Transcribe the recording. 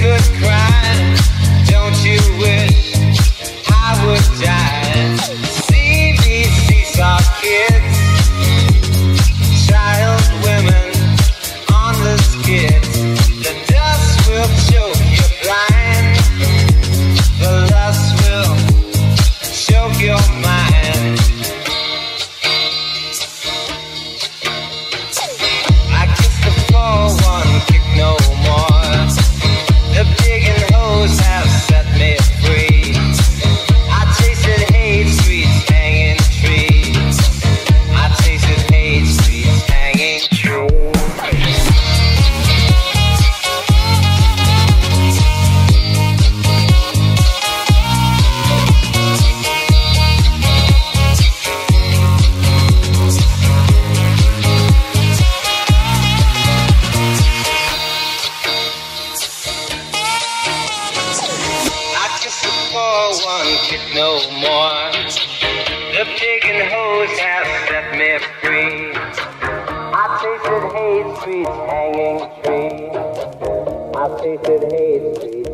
could cry. Want it no more. The and hose have set me free. I tasted hate, sweet hanging tree. I tasted hate,